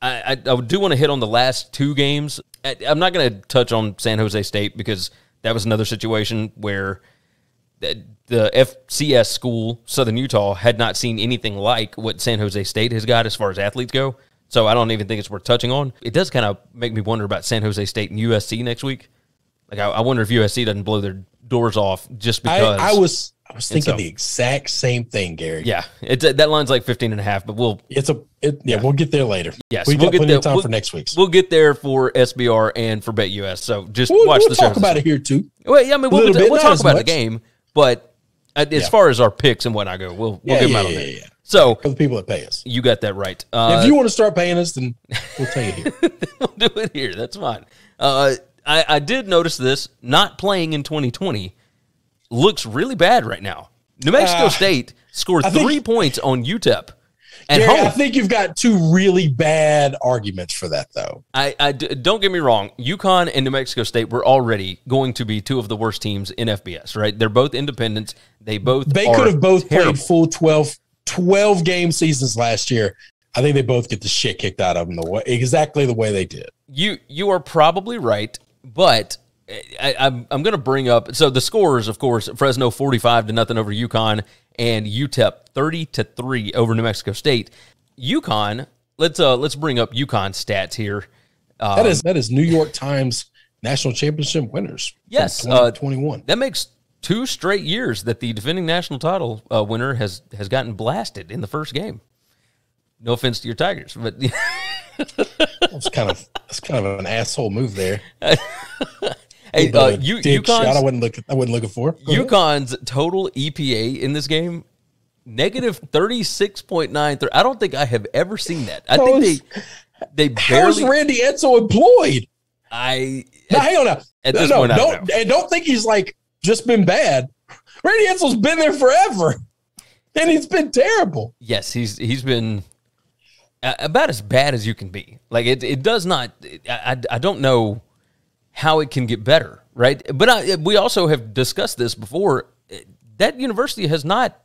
I, I, do want to hit on the last two games. I, I'm not going to touch on San Jose State because that was another situation where the, the FCS school, Southern Utah, had not seen anything like what San Jose State has got as far as athletes go. So I don't even think it's worth touching on. It does kind of make me wonder about San Jose State and USC next week. Like I, I wonder if USC doesn't blow their doors off just because I, I was I was thinking so- the exact same thing, Gary. Yeah, it, that line's like 15 and a half, but we'll It's a it, yeah, We'll get there later. Yes, we we'll got get plenty there- of time we'll- for next week's. we'll get there for SBR and for BetUS. So just We'll, watch we'll the talk about it here too. Well, yeah, I mean, we'll, we'll, bit, we'll talk about the game, but uh, as Yeah. far as our picks and whatnot go, we'll we'll Yeah, them yeah, out on yeah, there. yeah, yeah. So For the people that pay us. you got that right. Uh, if you want to start paying us, then we'll tell you here. we'll do it here. That's fine. Uh, I, I did notice this. Not playing in 2020 looks really bad right now. New Mexico Uh, State scored think- three points on UTEP at Gary, I think you've got two really bad arguments for that, though. I, I d- don't get me wrong. UConn and New Mexico State were already going to be two of the worst teams in FBS. Right? They're both independents. They both They could have both terrible. played full 12, 12 game seasons last year. I think they both get the shit kicked out of them the way exactly the way they did. You you are probably right, but I, I'm I'm going to bring up so the scores, of course, Fresno 45 to nothing over UConn and UTEP 30 to three over New Mexico State. UConn, let's uh let's bring up UConn stats here. Uh, That is that is New York Times national championship winners. Yes, uh, 2021. that makes two straight years that the defending national title uh, winner has has gotten blasted in the first game. No offense to your Tigers, but It's kind of it's kind of an asshole move there. hey, uh, you, shot I wasn't looking I wasn't looking for. Go ahead. UConn's total EPA in this game negative thirty six point nine three. I don't think I have ever seen that. I think they they barely. How's barely. Randy Edsall employed? I Now, hang on now. at no, this no, point, I don't and don't think he's like just been bad. Randy Edsall's been there forever, and he's been terrible. yes, he's he's been uh, about as bad as you can be. Like it, it does not. I, I, I don't know how it can get better, right? But I, we also have discussed this before. That university has not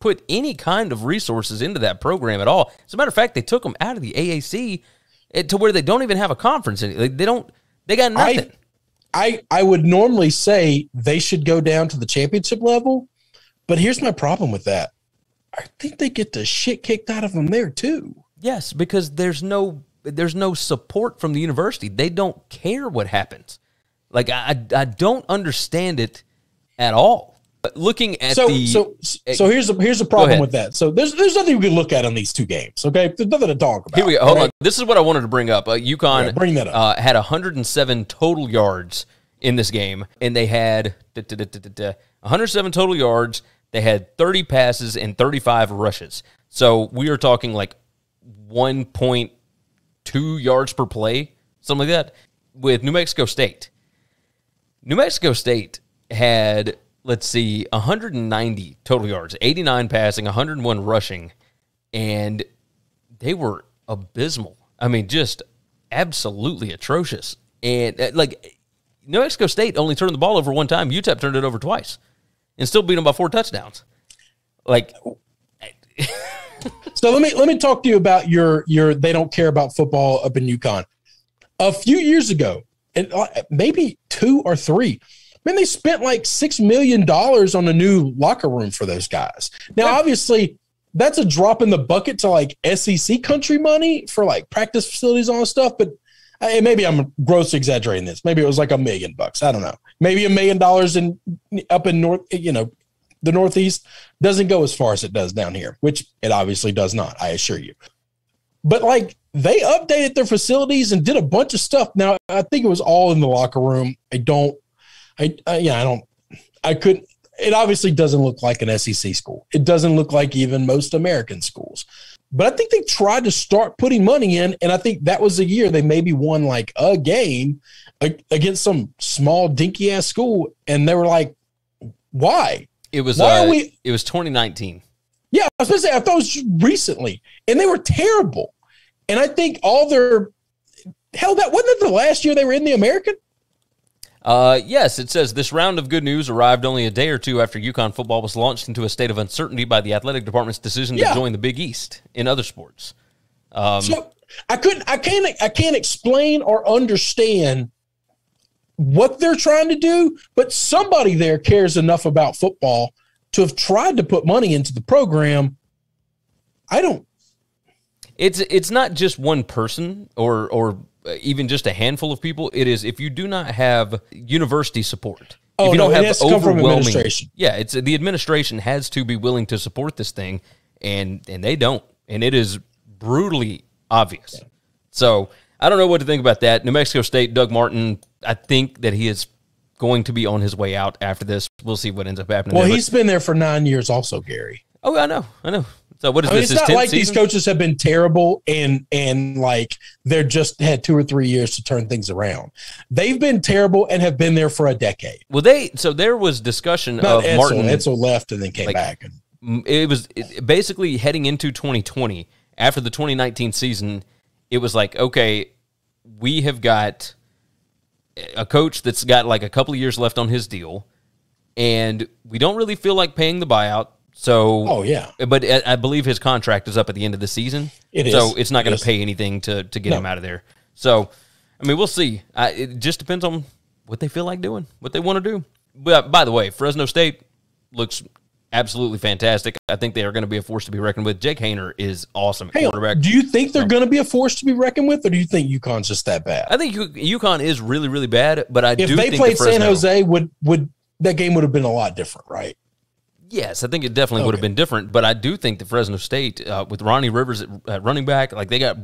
put any kind of resources into that program at all. As a matter of fact, they took them out of the AAC eh, to where they don't even have a conference. They don't. They got nothing. I I would normally say they should go down to the championship level, but here's my problem with that. I think they get the shit kicked out of them there too. Yes, because there's no there's no support from the university. They don't care what happens. Like I I don't understand it at all. But looking at So the so so here's the here's the problem with that. So there's there's nothing we can look at on these two games. Okay, there's nothing to talk about. here we go. Hold all on. This is what I wanted to bring up. Uh, UConn Yeah, bring that up. Uh, had 107 total yards in this game, and they had da, da, da, 107 total yards. They had 30 passes and 35 rushes. So we are talking like 1.2 yards per play, something like that, with New Mexico State. New Mexico State had, let's see, 190 total yards, 89 passing, 101 rushing, and they were abysmal. I mean, just absolutely atrocious. And uh, like New Mexico State only turned the ball over one time. UTEP turned it over twice, and still beat them by four touchdowns. Like, So let me let me talk to you about your your they don't care about football up in UConn. A few years ago, and uh, maybe two or three, man, they spent like six million dollars on a new locker room for those guys. Now, obviously, that's a drop in the bucket to like SEC country money for like practice facilities and all that stuff. But uh, and maybe I'm gross exaggerating this. Maybe it was like a million bucks. I don't know. Maybe a million dollars in up in north, you know, the Northeast doesn't go as far as it does down here, which it obviously does not, I assure you. But like they updated their facilities and did a bunch of stuff. Now, I think it was all in the locker room. I don't, I, I yeah, I don't, I couldn't, it obviously doesn't look like an SEC school. It doesn't look like even most American schools. But I think they tried to start putting money in. And I think that was a year they maybe won like a game against some small, dinky ass school. And they were like, why? It was Why uh, are we- it was 2019. Yeah, I was gonna say I thought it was recently, and they were terrible. And I think all their hell that wasn't it the last year they were in the American. Uh, yes, it says this round of good news arrived only a day or two after UConn football was launched into a state of uncertainty by the athletic department's decision Yeah. to join the Big East in other sports. Um, So I couldn't. I can't. I can't explain or understand what they're trying to do. But somebody there cares enough about football to have tried to put money into the program. I don't. It's it's not just one person or or even just a handful of people. It is if you do not have university support. Oh, if you no, don't have has to come from overwhelming- administration. Yeah, it's the administration has to be willing to support this thing, and and they don't, and it is brutally obvious. So I don't know what to think about that. New Mexico State, Doug Martin. I think that he is going to be on his way out after this. We'll see what ends up happening. Well, there, he's been there for nine years, also, Gary. oh, I know, I know. So what is I mean, this? it's not 10th like these coaches have been terrible and and like they're just had two or three years to turn things around. They've been terrible and have been there for a decade. Well, they so there was discussion Not of Edsall. Martin. Edsall left and then came Like- back. And it was basically heading into 2020 after the 2019 season it was like okay we have got a coach that's got like a couple of years left on his deal and we don't really feel like paying the buyout so oh yeah, but I believe his contract is up at the end of the season. It so is. it's not going is. to pay anything to to get No. him out of there. So, I mean, we'll see. I, it just depends on what they feel like doing, what they want to do. But by the way, Fresno State looks absolutely fantastic. I think they are going to be a force to be reckoned with. Jake Haener is awesome hey, quarterback. do you think they're going to be a force to be reckoned with, or do you think UConn's just that bad? I think UConn is really really bad, but I if do they played the San Jose, would would that game would have been a lot different, right? Yes, I think it definitely would have been different, but I do think the Fresno State uh, with Ronnie Rivers at, at running back, like they got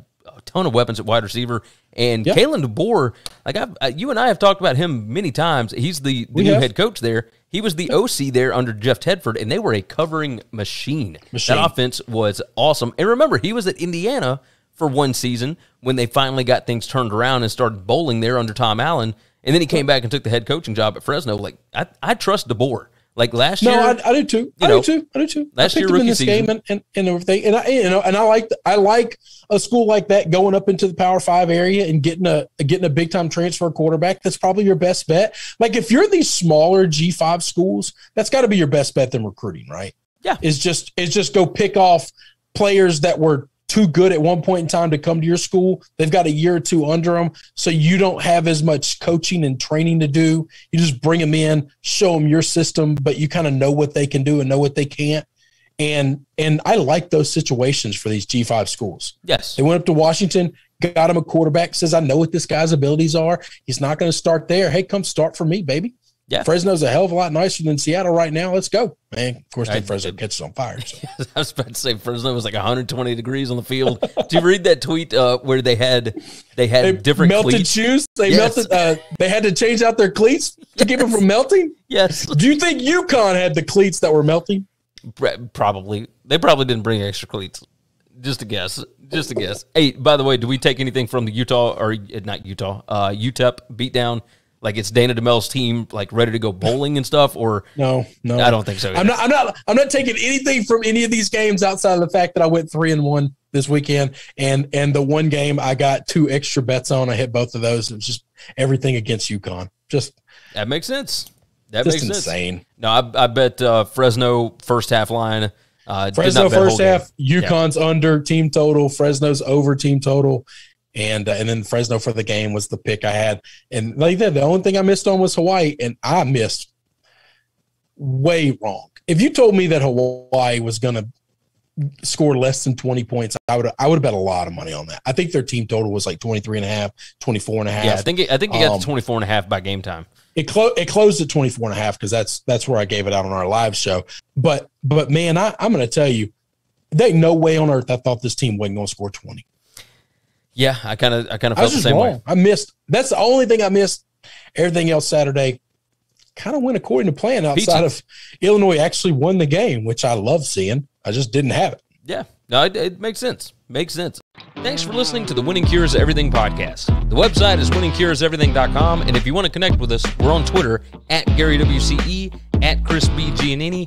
ton of weapons at wide receiver, and Yep. Kalen DeBoer, like I've, uh, you and I have talked about him many times. He's the, the We new have. head coach there. He was the OC there under Jeff Tedford, and they were a covering machine. Machine. That offense was awesome. And remember, he was at Indiana for one season when they finally got things turned around and started bowling there under Tom Allen. And then he came back and took the head coaching job at Fresno. Like I, I trust DeBoer. Like last No, year, I, I do too. I know, do too. I do too. last year them in this season- game and, and, and everything, and I you know, and I like I like a school like that going up into the Power Five area and getting a getting a big time transfer quarterback. That's probably your best bet. Like if you're these smaller G five schools, that's got to be your best bet than recruiting, right? Yeah. is just is just go pick off players that were too good at one point in time to come to your school. They've got a year or two under them, so you don't have as much coaching and training to do. You just bring them in, show them your system, but you kind of know what they can do and know what they can't. And and I like those situations for these G five schools. yes, They went up to Washington, got him a quarterback, says, I know what this guy's abilities are. He's not going to start there. Hey, come start for me, baby. Yeah. Fresno's a hell of a lot nicer than Seattle right now. Let's go. Man, of course, then Fresno catches on fire. So. I was about to say Fresno was like 120 degrees on the field. Did you read that tweet uh, where they had they had They different melted cleats? shoes. They Yes. melted. Uh, they had to change out their cleats to keep them from melting. Yes, Do you think UConn had the cleats that were melting? Probably. They probably didn't bring extra cleats. Just a guess. Just a guess. Hey, by the way, do we take anything from the Utah or uh, not Utah? Uh, UTEP beatdown? Like it's Dana Dimel's team, like ready to go bowling and stuff, or No, no. I don't think so. I'm not. I'm not. I'm not taking anything from any of these games outside of the fact that I went three and one this weekend, and and the one game I got two extra bets on. I hit both of those. It was just everything against UConn. Just that makes sense. That makes sense. insane. No, I, I bet uh, Fresno first half line. Uh, Fresno first game. half. UConn's under team total. Fresno's over team total. And uh, and then Fresno for the game was the pick I had. And like that, the only thing I missed on was Hawaii, and I missed way wrong. If you told me that Hawaii was going to score less than 20 points, I would I would have bet a lot of money on that. I think their team total was like 23 and a half, 24 and a half. Yeah, I think it, I think you got Um, the 24 and a half by game time. it clo- it closed at 24 and a half because that's that's where I gave it out on our live show. But but man, I, I'm going to tell you, there ain't no way on earth I thought this team wasn't going to score 20. Yeah, I kind of I kind of felt the same wrong. way. I missed. That's the only thing I missed. Everything else Saturday kind of went according to plan. Outside of Illinois actually won the game, which I love seeing. I just didn't have it. Yeah, no, it, it makes sense. Makes sense. Thanks for listening to the Winning Cures Everything podcast. The website is winningcureseverything.com, and if you want to connect with us, we're on Twitter at Gary WCE, at Chris B. Giannini,